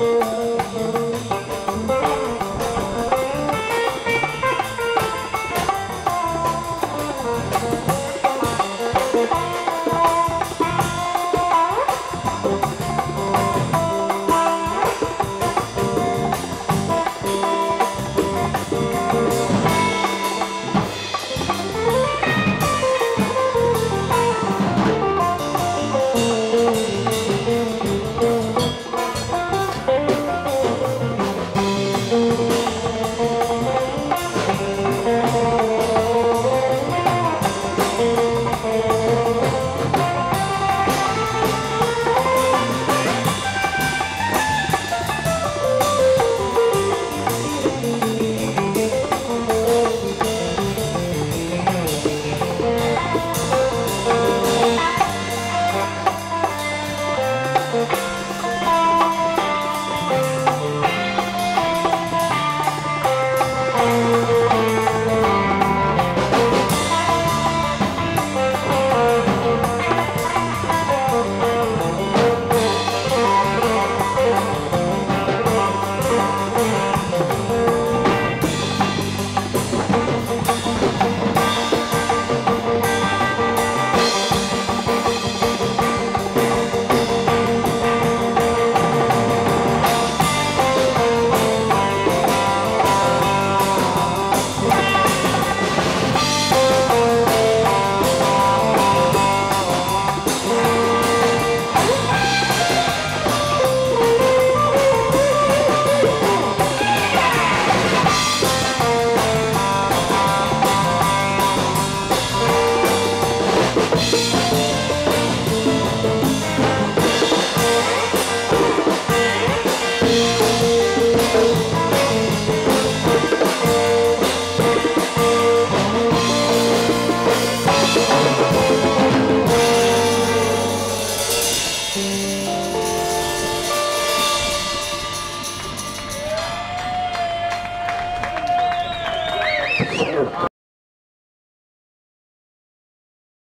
Oh.